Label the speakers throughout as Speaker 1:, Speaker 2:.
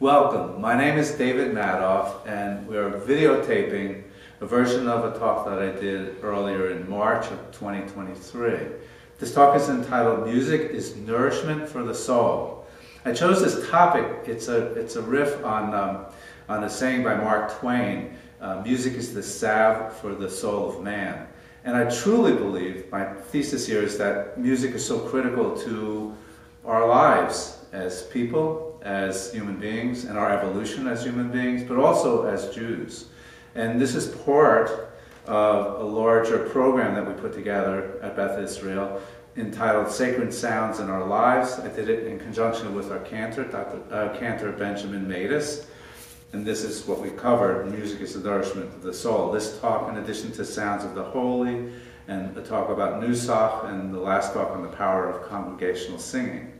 Speaker 1: Welcome. My name is David Madoff, and we are videotaping a version of a talk that I did earlier in March of 2023. This talk is entitled Music is Nourishment for the Soul. I chose this topic, it's a, it's a riff on, um, on a saying by Mark Twain uh, music is the salve for the soul of man. And I truly believe, my thesis here is that music is so critical to our lives as people, as human beings, and our evolution as human beings, but also as Jews. And this is part of a larger program that we put together at Beth Israel entitled Sacred Sounds in Our Lives. I did it in conjunction with our cantor, Dr. Uh, cantor Benjamin Matus. And this is what we covered music is the nourishment of the soul. This talk, in addition to Sounds of the Holy, and a talk about Nusach, and the last talk on the power of congregational singing.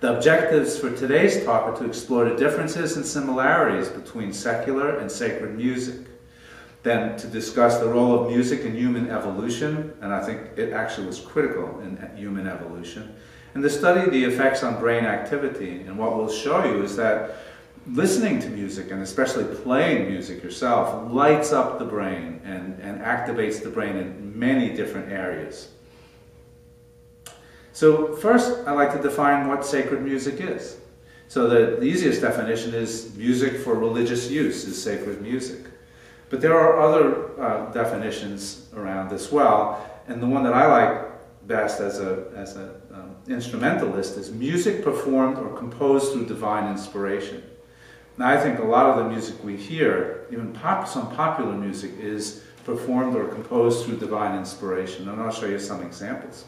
Speaker 1: The objectives for today's talk are to explore the differences and similarities between secular and sacred music. Then to discuss the role of music in human evolution, and I think it actually was critical in human evolution. And to study the effects on brain activity. And what we'll show you is that listening to music, and especially playing music yourself, lights up the brain and, and activates the brain in many different areas. So first, I'd like to define what sacred music is. So the, the easiest definition is music for religious use is sacred music. But there are other uh, definitions around as well, and the one that I like best as a as an um, instrumentalist is music performed or composed through divine inspiration. Now, I think a lot of the music we hear, even pop, some popular music, is performed or composed through divine inspiration, and I'll show you some examples.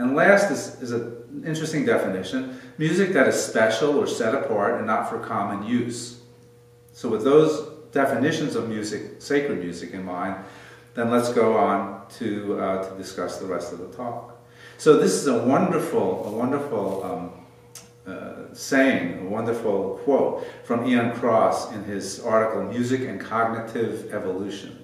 Speaker 1: And last is, is an interesting definition music that is special or set apart and not for common use. So, with those definitions of music, sacred music in mind, then let's go on to, uh, to discuss the rest of the talk. So, this is a wonderful, a wonderful um, uh, saying, a wonderful quote from Ian Cross in his article, Music and Cognitive Evolution.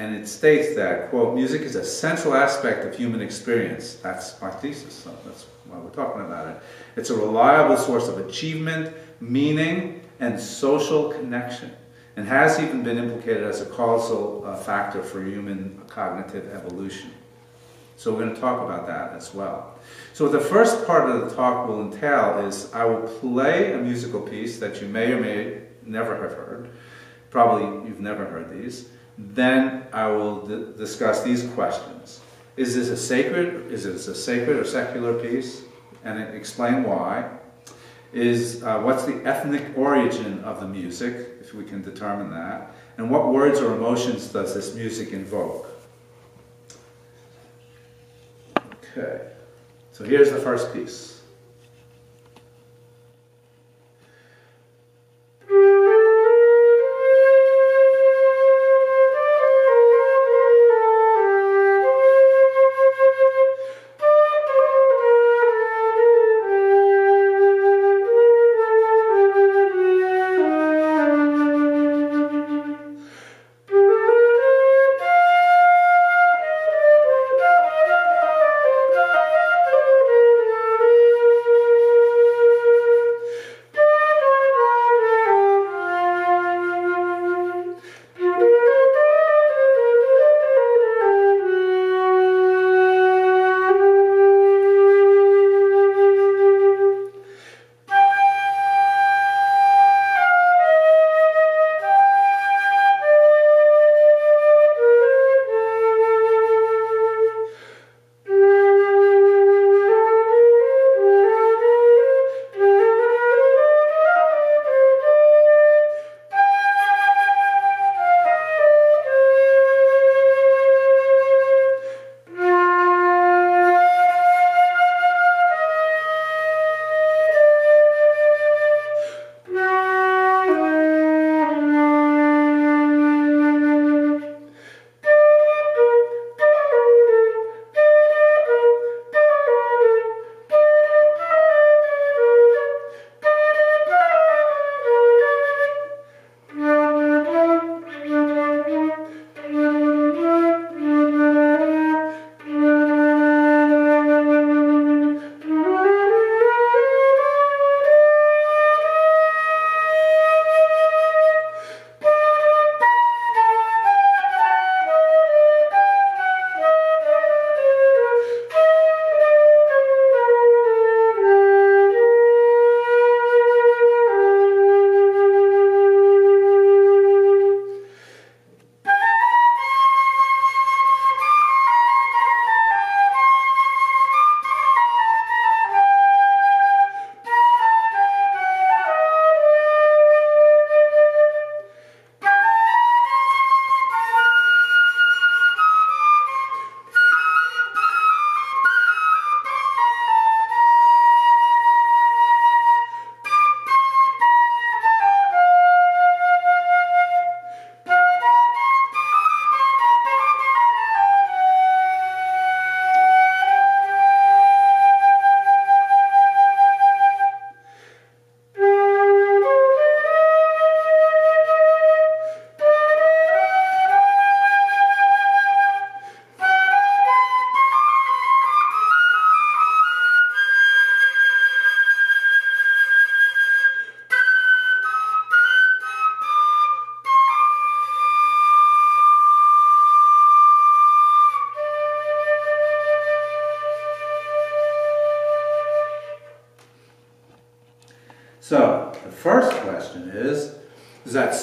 Speaker 1: And it states that, quote, music is a central aspect of human experience. That's my thesis, so that's why we're talking about it. It's a reliable source of achievement, meaning, and social connection, and has even been implicated as a causal uh, factor for human cognitive evolution. So we're going to talk about that as well. So the first part of the talk will entail is I will play a musical piece that you may or may never have heard. Probably you've never heard these. Then I will discuss these questions. Is this a sacred? Is this a sacred or secular piece? And explain why. Is uh, what's the ethnic origin of the music, if we can determine that, and what words or emotions does this music invoke? Okay, so here's the first piece.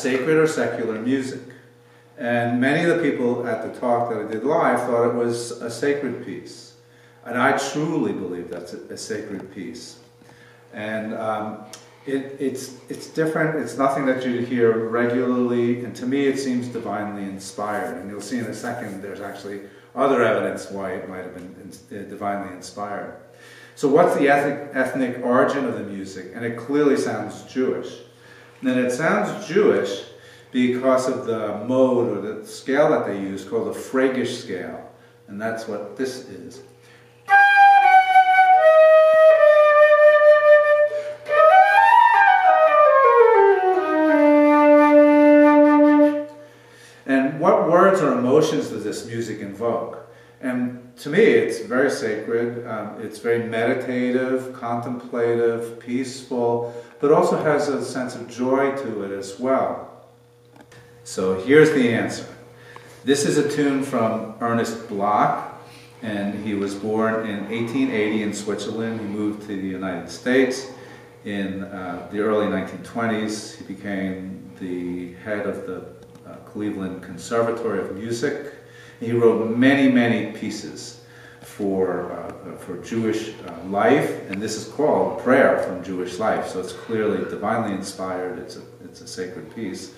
Speaker 1: Sacred or secular music? And many of the people at the talk that I did live thought it was a sacred piece. And I truly believe that's a, a sacred piece. And um, it, it's, it's different, it's nothing that you hear regularly, and to me it seems divinely inspired. And you'll see in a second there's actually other evidence why it might have been uh, divinely inspired. So, what's the ethnic, ethnic origin of the music? And it clearly sounds Jewish. And it sounds Jewish because of the mode or the scale that they use called the Freygish scale. And that's what this is. And what words or emotions does this music invoke? And to me, it's very sacred. Um, it's very meditative, contemplative, peaceful, but also has a sense of joy to it as well. So here's the answer. This is a tune from Ernest Bloch, and he was born in 1880 in Switzerland. He moved to the United States in uh, the early 1920s. He became the head of the uh, Cleveland Conservatory of Music he wrote many, many pieces for, uh, for Jewish uh, life, and this is called Prayer from Jewish Life, so it's clearly divinely inspired, it's a, it's a sacred piece.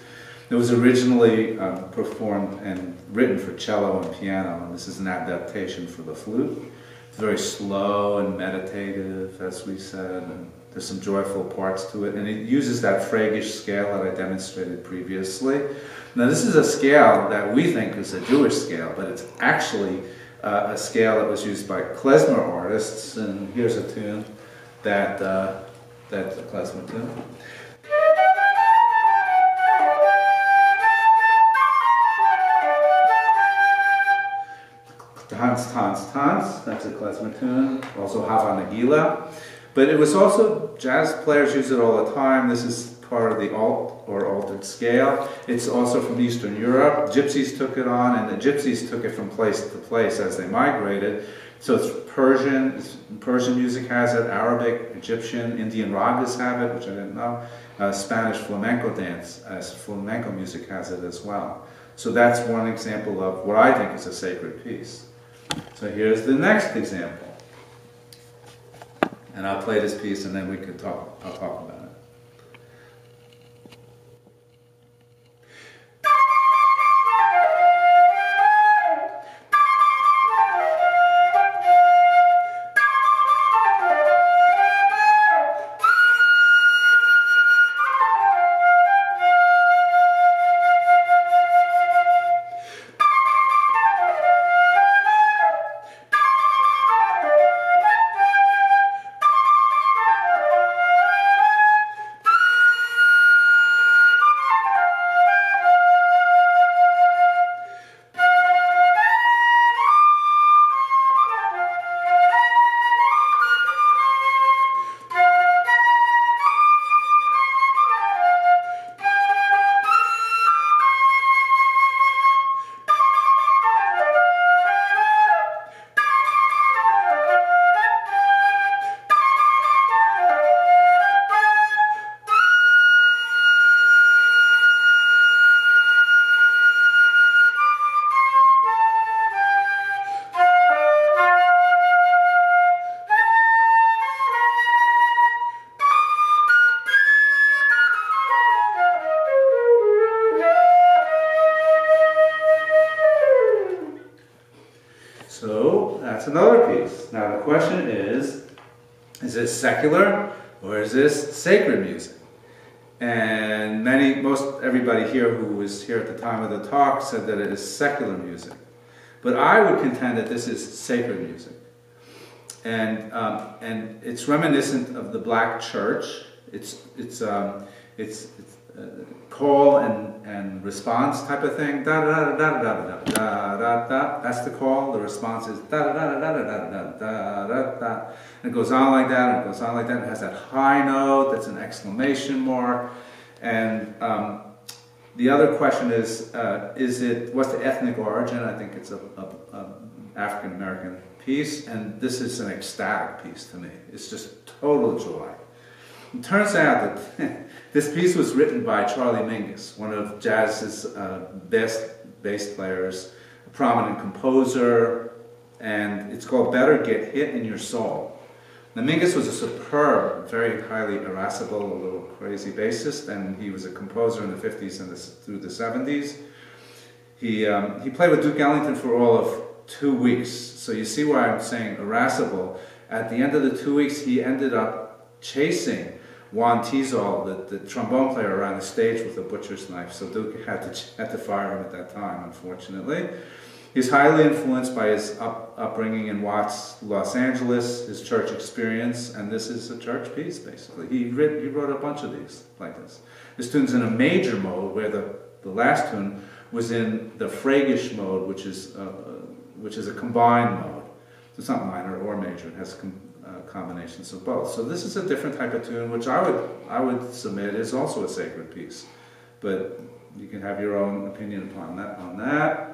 Speaker 1: It was originally um, performed and written for cello and piano, and this is an adaptation for the flute. It's very slow and meditative, as we said, and there's some joyful parts to it, and it uses that Freygish scale that I demonstrated previously. Now, this is a scale that we think is a Jewish scale, but it's actually uh, a scale that was used by klezmer artists, and here's a tune that uh, that's a klezmer tune. Tanz, Tanz, Tanz, that's a klezmer tune. Also Hava Nagila. But it was also, jazz players use it all the time. This is part of the alt or altered scale. It's also from Eastern Europe. Gypsies took it on, and the Gypsies took it from place to place as they migrated. So it's Persian, it's, Persian music has it, Arabic, Egyptian, Indian ragas have it, which I didn't know. Uh, Spanish flamenco dance, as flamenco music has it as well. So that's one example of what I think is a sacred piece. So here's the next example. And I'll play this piece and then we can talk, I'll talk about it. Time of the talk said that it is secular music. But I would contend that this is sacred music. And, um, and it's reminiscent of the black church. It's, it's, um, it's, it's uh, call and, and response type of thing. Da da da da da da da da da. That's the call. The response is da da da da da da da da da da. And it goes on like that. And it goes on like that. It has that high note. That's an exclamation mark. And um, the other question is, uh, is it what's the ethnic origin? I think it's a, a, a African American piece, and this is an ecstatic piece to me. It's just total joy. It turns out that this piece was written by Charlie Mingus, one of jazz's uh, best bass players, a prominent composer, and it's called Better Get Hit in Your Soul. Mingus was a superb, very highly irascible, a little crazy bassist, and he was a composer in the 50s and the, through the 70s. He, um, he played with Duke Ellington for all of two weeks, so you see why I'm saying irascible. At the end of the two weeks, he ended up chasing Juan Tizol, the, the trombone player, around the stage with a butcher's knife, so Duke had to, had to fire him at that time, unfortunately. He's highly influenced by his up, upbringing in Watts, Los Angeles, his church experience, and this is a church piece, basically. He, he wrote a bunch of these like this. This tune's in a major mode, where the, the last tune was in the Frege mode, which is, uh, uh, which is a combined mode. So it's not minor or major, it has com uh, combinations of both. So this is a different type of tune, which I would, I would submit is also a sacred piece. But you can have your own opinion upon that, on that.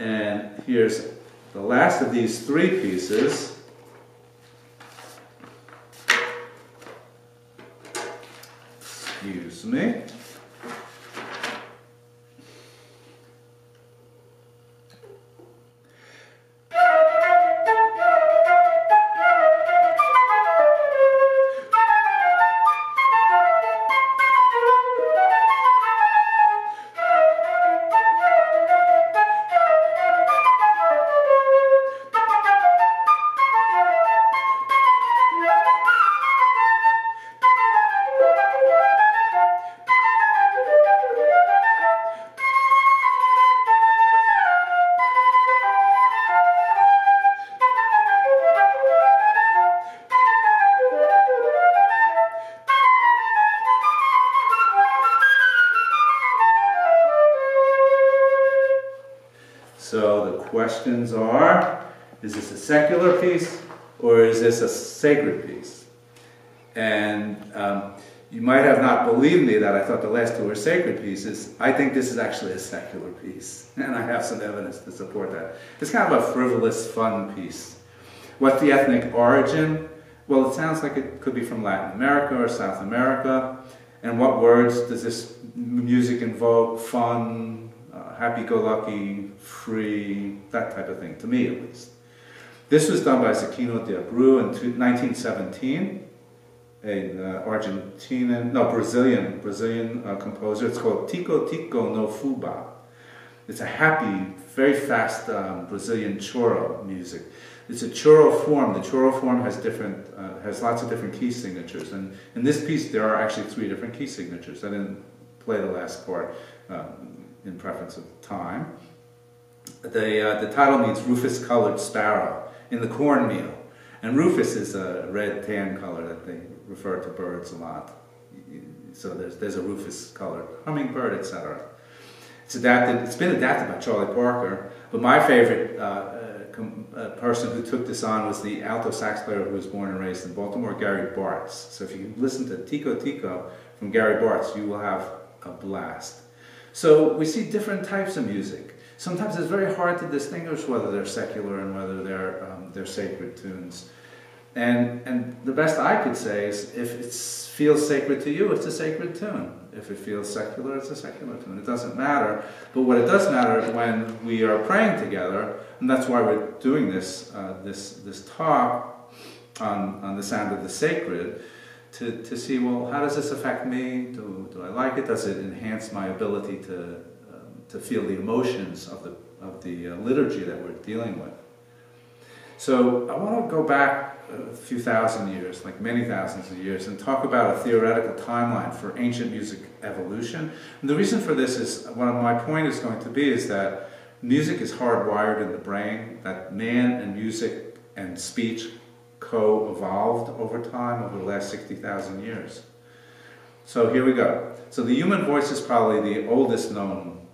Speaker 1: And here's the last of these three pieces. Excuse me. Questions are, is this a secular piece or is this a sacred piece? And um, you might have not believed me that I thought the last two were sacred pieces. I think this is actually a secular piece, and I have some evidence to support that. It's kind of a frivolous, fun piece. What's the ethnic origin? Well, it sounds like it could be from Latin America or South America. And what words does this music invoke? Fun, happy-go-lucky, free, that type of thing, to me at least. This was done by Zequinha de Abreu in 1917, an uh, Argentinian, no, Brazilian, Brazilian uh, composer. It's called Tico Tico no Fuba. It's a happy, very fast um, Brazilian choro music. It's a choro form. The choro form has different, uh, has lots of different key signatures. And in this piece, there are actually three different key signatures. I didn't play the last part. Um, in preference of time. The, uh, the title means rufous colored sparrow in the cornmeal. And rufous is a red tan color that they refer to birds a lot. So there's, there's a rufous colored hummingbird, etc. It's adapted, it's been adapted by Charlie Parker, but my favorite uh, uh, uh, person who took this on was the alto sax player who was born and raised in Baltimore, Gary Bartz. So if you listen to Tico Tico from Gary Bartz, you will have a blast. So we see different types of music. Sometimes it's very hard to distinguish whether they're secular and whether they're, um, they're sacred tunes. And, and the best I could say is if it feels sacred to you, it's a sacred tune. If it feels secular, it's a secular tune. It doesn't matter. But what it does matter is when we are praying together, and that's why we're doing this, uh, this, this talk on, on the sound of the sacred, to, to see, well, how does this affect me? Do, do I like it? Does it enhance my ability to, um, to feel the emotions of the, of the uh, liturgy that we're dealing with? So I want to go back a few thousand years, like many thousands of years, and talk about a theoretical timeline for ancient music evolution. And the reason for this is, one of my point is going to be, is that music is hardwired in the brain, that man and music and speech co-evolved over time over the last 60,000 years. So here we go. So the human voice is probably the oldest known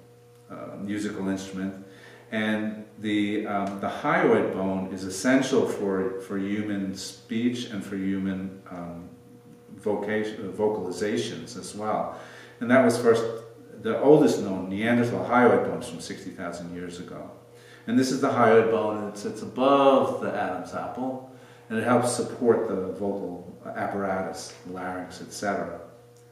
Speaker 1: uh, musical instrument, and the, um, the hyoid bone is essential for, for human speech and for human um, vocation, vocalizations as well. And that was first the oldest known Neanderthal hyoid bones from 60,000 years ago. And this is the hyoid bone, and it sits above the Adam's apple. And it helps support the vocal apparatus, larynx, etc.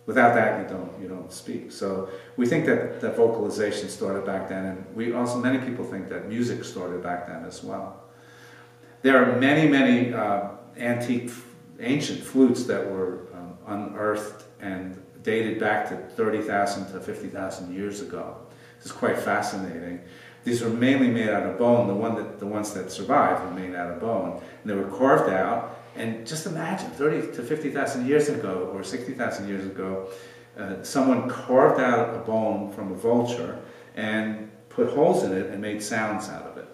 Speaker 1: Without that, you don't you don't speak. So we think that that vocalization started back then, and we also many people think that music started back then as well. There are many many uh, antique, ancient flutes that were um, unearthed and dated back to 30,000 to 50,000 years ago. This is quite fascinating. These were mainly made out of bone. The one that the ones that survived were made out of bone, and they were carved out and just imagine 30 to 50,000 years ago or 60,000 years ago, uh, someone carved out a bone from a vulture and put holes in it and made sounds out of it.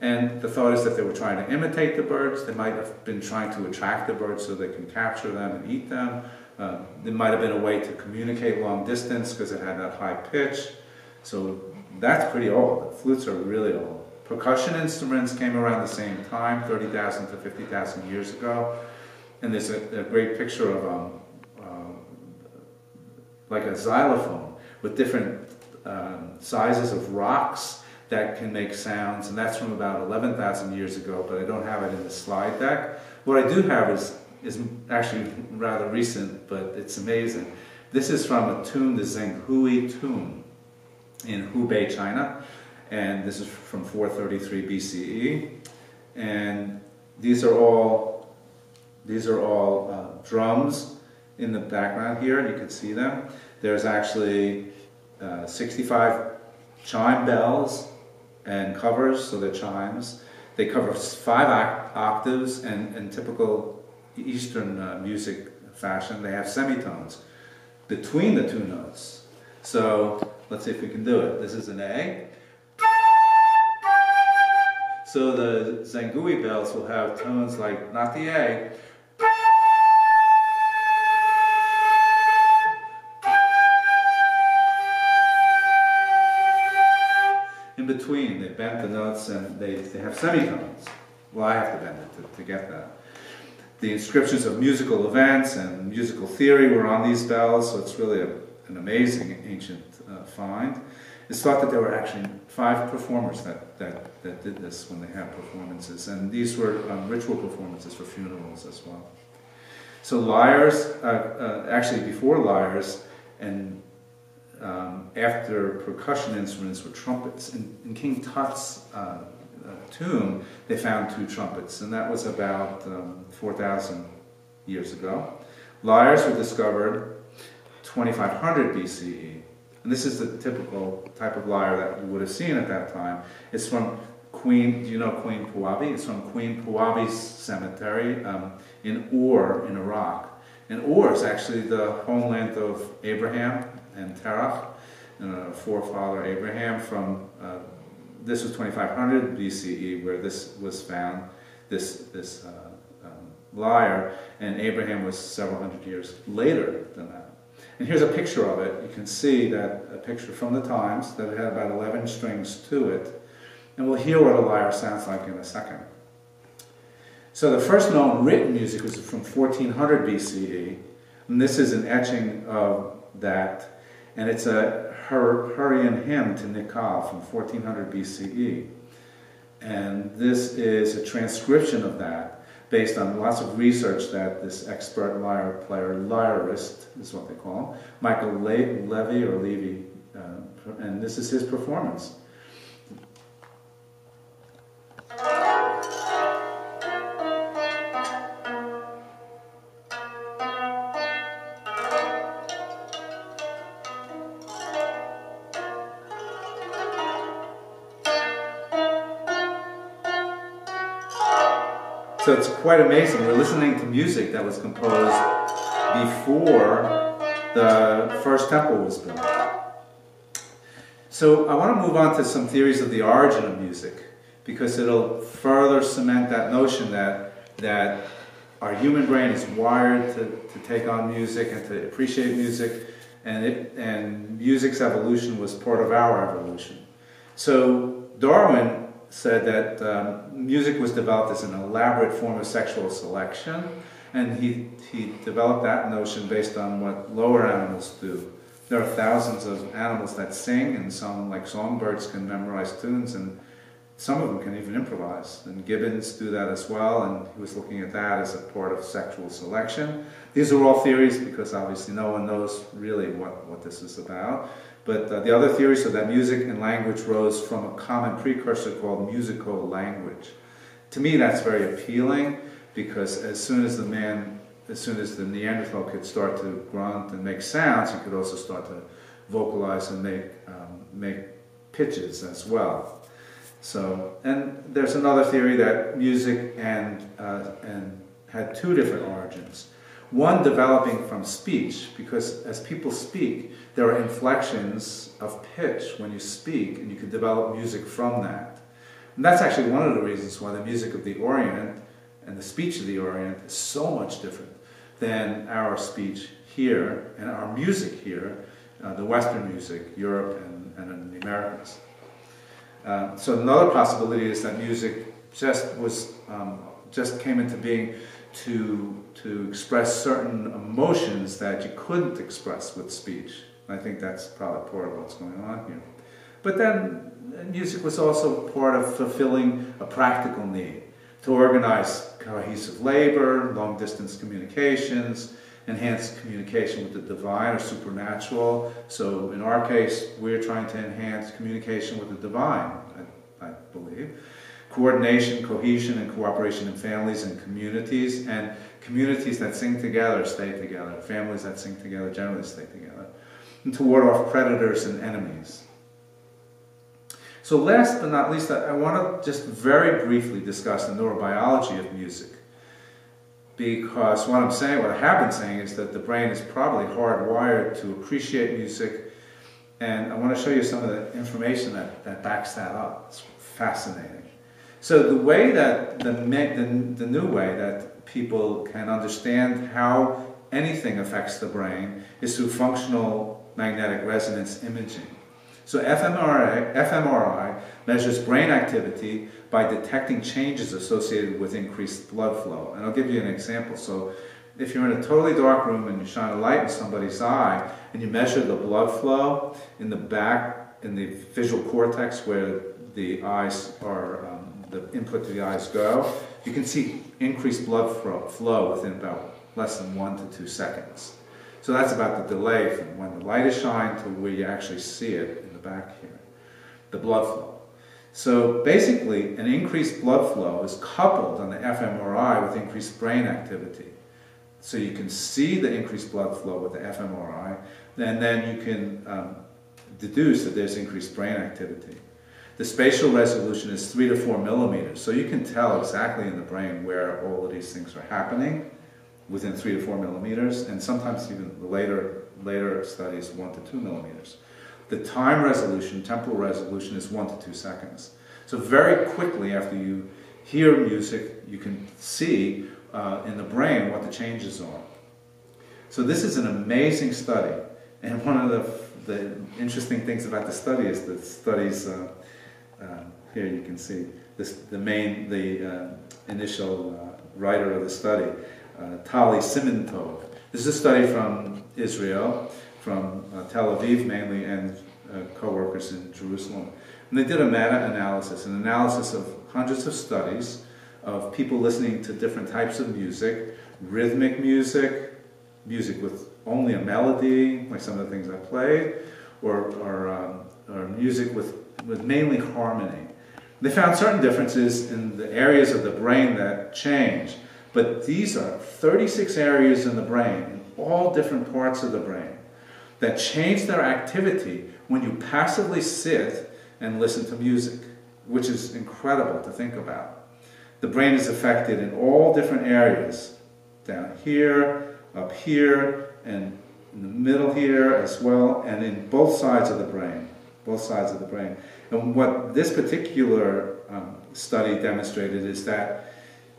Speaker 1: And the thought is that they were trying to imitate the birds. They might have been trying to attract the birds so they can capture them and eat them. Uh, it might have been a way to communicate long distance because it had that high pitch. So that's pretty old. Flutes are really old. Percussion instruments came around the same time, 30,000 to 50,000 years ago. And there's a, a great picture of um, uh, like a xylophone with different um, sizes of rocks that can make sounds, and that's from about 11,000 years ago, but I don't have it in the slide deck. What I do have is, is actually rather recent, but it's amazing. This is from a tomb, the Zhenghui tomb in Hubei, China and this is from 433 BCE. And these are all these are all uh, drums in the background here. You can see them. There's actually uh, 65 chime bells and covers, so they're chimes. They cover five octaves, and in typical Eastern uh, music fashion, they have semitones between the two notes. So let's see if we can do it. This is an A. So the Zhenghui bells will have tones like, not the A, in between. They bend the notes and they, they have semitones. Well, I have to bend it to, to get that. The inscriptions of musical events and musical theory were on these bells, so it's really a, an amazing ancient uh, find. It's thought that there were actually five performers that, that, that did this when they had performances, and these were um, ritual performances for funerals as well. So lyres, uh, uh, actually before lyres, and um, after percussion instruments were trumpets. In, in King Tut's uh, uh tomb, they found two trumpets, and that was about um, 4,000 years ago. Lyres were discovered 2500 BCE. And this is the typical type of lyre that you would have seen at that time. It's from Queen, do you know Queen Puabi? It's from Queen Puabi's cemetery um, in Ur in Iraq. And Ur is actually the homeland of Abraham and Terach, and uh, forefather Abraham from, uh, this was 2500 BCE where this was found, this, this uh, um, lyre, and Abraham was several hundred years later than that. And here's a picture of it. You can see that a picture from the Times that it had about 11 strings to it. And we'll hear what a lyre sounds like in a second. So the first known written music was from 1400 BCE. And this is an etching of that. And it's a Hurrian hymn to Nikal from 1400 BCE. And this is a transcription of that based on lots of research that this expert lyre player, lyrist is what they call him, Michael Le- Levy or Levy, uh, and this is his performance. So it's quite amazing. We're listening to music that was composed before the first temple was built. So I want to move on to some theories of the origin of music because it'll further cement that notion that that our human brain is wired to, to take on music and to appreciate music and it and music's evolution was part of our evolution. So Darwin said that um, music was developed as an elaborate form of sexual selection, and he, he developed that notion based on what lower animals do. There are thousands of animals that sing, and some, like songbirds, can memorize tunes and some of them can even improvise. And Gibbons do that as well, and he was looking at that as a part of sexual selection. These are all theories because obviously no one knows really what, what this is about. But uh, the other theories are that music and language rose from a common precursor called musical language. To me, that's very appealing because as soon as the man, as soon as the Neanderthal could start to grunt and make sounds, he could also start to vocalize and make, um, make pitches as well. So, and there's another theory that music and, uh, and had two different origins. One developing from speech, because as people speak, there are inflections of pitch when you speak, and you can develop music from that. And that's actually one of the reasons why the music of the Orient and the speech of the Orient is so much different than our speech here and our music here, uh, the Western music, Europe and, and the Americas. Uh, so another possibility is that music just was um, just came into being to to express certain emotions that you couldn't express with speech. I think that's probably part of what's going on here. But then uh, music was also part of fulfilling a practical need to organize cohesive labor, long distance communications, enhance communication with the divine or supernatural. So in our case, we're trying to enhance communication with the divine, I, I believe. Coordination, cohesion, and cooperation in families and communities, and communities that sing together stay together. Families that sing together generally stay together. And to ward off predators and enemies. So last but not least, I want to just very briefly discuss the neurobiology of music because what I'm saying, what I have been saying, is that the brain is probably hardwired to appreciate music, and I want to show you some of the information that, that backs that up. It's fascinating. So the way that the, the, the new way that people can understand how anything affects the brain is through functional magnetic resonance imaging. So fMRI, fMRI measures brain activity by detecting changes associated with increased blood flow. And I'll give you an example. So if you're in a totally dark room and you shine a light in somebody's eye and you measure the blood flow in the back, in the visual cortex where the eyes are, um, the input to the eyes go, you can see increased blood flow within about less than one to two seconds. So that's about the delay from when the light is shined to where you actually see it in the back here, the blood flow. So basically, an increased blood flow is coupled on the fMRI with increased brain activity. So you can see the increased blood flow with the fMRI, and then you can um, deduce that there's increased brain activity. The spatial resolution is three to four millimeters, so you can tell exactly in the brain where all of these things are happening within three to four millimeters, and sometimes even later later studies one to two millimeters. The time resolution, temporal resolution, is one to two seconds. So very quickly after you hear music, you can see uh, in the brain what the changes are. So this is an amazing study. And one of the, the interesting things about the study is the studies, uh, uh, here you can see this, the main, the uh, initial uh, writer of the study, uh, Tali Simintov. This is a study from Israel from uh, Tel Aviv mainly and uh, co-workers in Jerusalem. And they did a meta-analysis, an analysis of hundreds of studies of people listening to different types of music, rhythmic music, music with only a melody, like some of the things I played, or, or, um, or music with, with mainly harmony. They found certain differences in the areas of the brain that change, but these are 36 areas in the brain, in all different parts of the brain that change their activity when you passively sit and listen to music, which is incredible to think about. The brain is affected in all different areas, down here, up here, and in the middle here as well, and in both sides of the brain, both sides of the brain. And what this particular um, study demonstrated is that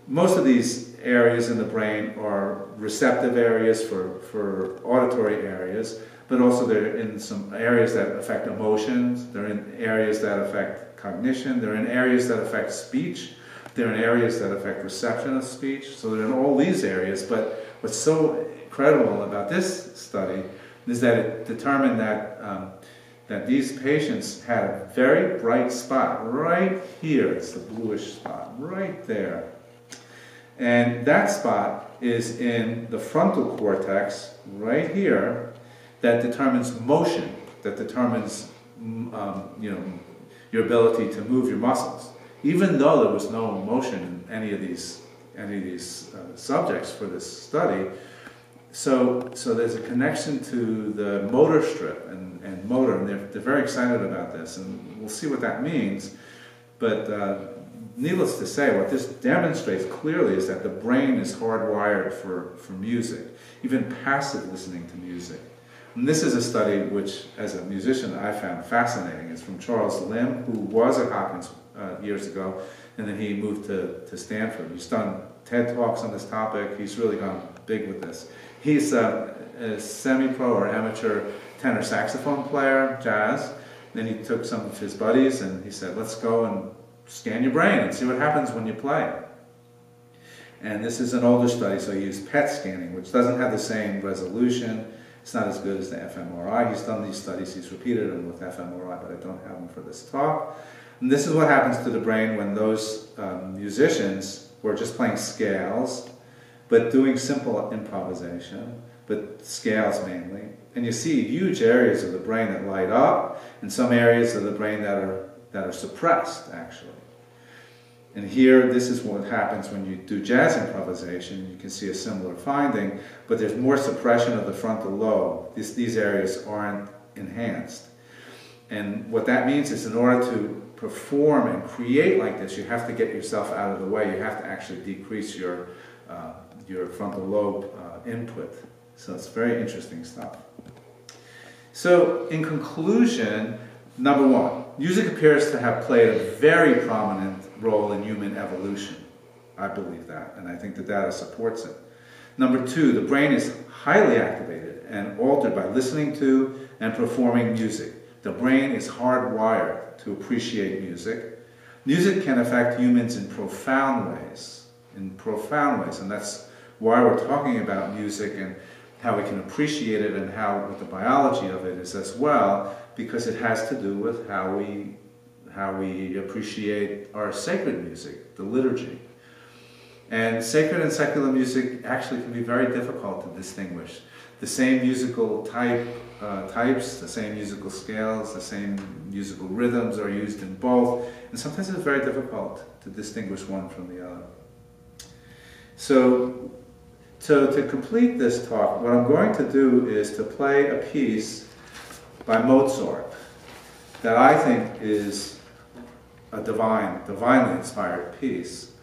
Speaker 1: most of these areas in the brain are receptive areas for, for auditory areas, but also they're in some areas that affect emotions, they're in areas that affect cognition, they're in areas that affect speech, they're in areas that affect reception of speech, so they're in all these areas. But what's so incredible about this study is that it determined that um, that these patients had a very bright spot right here. It's the bluish spot right there. And that spot is in the frontal cortex right here that determines motion, that determines um, you know, your ability to move your muscles. Even though there was no motion in any of these, any of these uh, subjects for this study, so, so there's a connection to the motor strip and, and motor, and they're, they're very excited about this, and we'll see what that means. But uh, needless to say, what this demonstrates clearly is that the brain is hardwired for, for music, even passive listening to music. And this is a study which, as a musician, I found fascinating. It's from Charles Limb, who was at Hopkins uh, years ago, and then he moved to, to Stanford. He's done TED Talks on this topic. He's really gone big with this. He's a, a semi-pro or amateur tenor saxophone player, jazz. Then he took some of his buddies and he said, let's go and scan your brain and see what happens when you play. And this is an older study, so he used PET scanning, which doesn't have the same resolution. It's not as good as the fMRI. He's done these studies, he's repeated them with fMRI, but I don't have them for this talk. And this is what happens to the brain when those um, musicians were just playing scales, but doing simple improvisation, but scales mainly. And you see huge areas of the brain that light up, and some areas of the brain that are, that are suppressed, actually. And here, this is what happens when you do jazz improvisation. You can see a similar finding, but there's more suppression of the frontal lobe. This, these areas aren't enhanced. And what that means is in order to perform and create like this, you have to get yourself out of the way. You have to actually decrease your, uh, your frontal lobe uh, input. So it's very interesting stuff. So in conclusion, number one, music appears to have played a very prominent role in human evolution. I believe that, and I think the data supports it. Number two, the brain is highly activated and altered by listening to and performing music. The brain is hardwired to appreciate music. Music can affect humans in profound ways, in profound ways, and that's why we're talking about music and how we can appreciate it and how what the biology of it is as well, because it has to do with how we how we appreciate our sacred music, the liturgy. And sacred and secular music actually can be very difficult to distinguish. The same musical type, uh, types, the same musical scales, the same musical rhythms are used in both, and sometimes it's very difficult to distinguish one from the other. So, so to complete this talk, what I'm going to do is to play a piece by Mozart that I think is a divine, divinely inspired piece.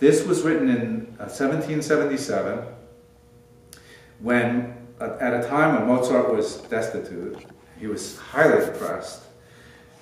Speaker 1: This was written in 1777 uh, when, at a time when Mozart was destitute, he was highly depressed,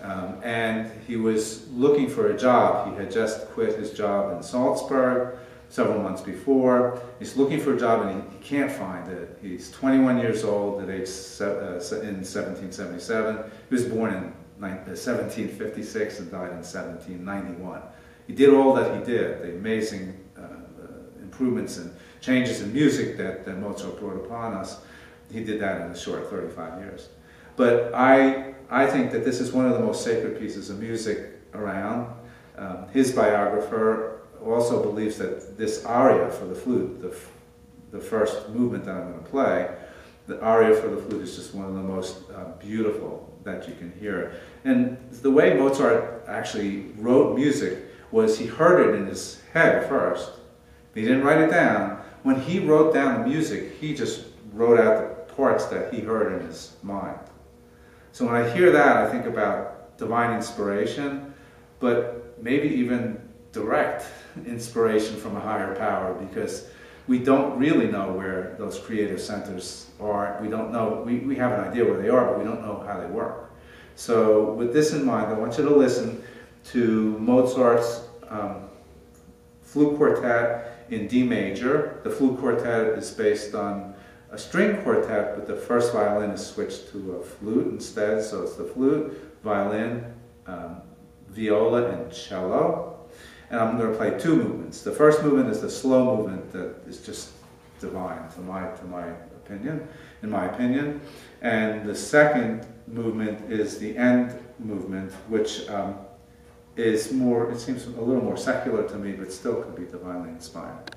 Speaker 1: um, and he was looking for a job. He had just quit his job in Salzburg several months before. He's looking for a job and he, he can't find it. He's 21 years old at age uh, in 1777. He was born in 1756 uh, and died in 1791. He did all that he did, the amazing uh, uh, improvements and changes in music that, that Mozart brought upon us. He did that in a short 35 years. But I, I think that this is one of the most sacred pieces of music around. Um, his biographer also believes that this aria for the flute, the, the first movement that I'm going to play, the aria for the flute is just one of the most uh, beautiful that you can hear. And the way Mozart actually wrote music was he heard it in his head first. He didn't write it down. When he wrote down the music, he just wrote out the parts that he heard in his mind. So when I hear that, I think about divine inspiration, but maybe even direct inspiration from a higher power because we don't really know where those creative centers are. We don't know, we, we have an idea where they are, but we don't know how they work. So with this in mind, I want you to listen to Mozart's um, flute quartet in D major. The flute quartet is based on a string quartet, but the first violin is switched to a flute instead. So it's the flute, violin, um, viola, and cello. And I'm going to play two movements. The first movement is the slow movement that is just divine to my, to my opinion, in my opinion. And the second movement is the end movement, which um, is more, it seems a little more secular to me, but still could be divinely inspired.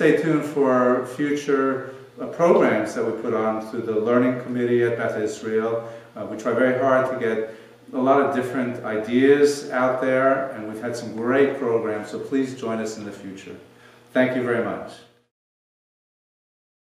Speaker 1: Stay tuned for future uh, programs that we put on through the Learning Committee at Beth Israel. Uh, we try very hard to get a lot of different ideas out there, and we've had some great programs, so please join us in the future. Thank you very much.